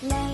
Let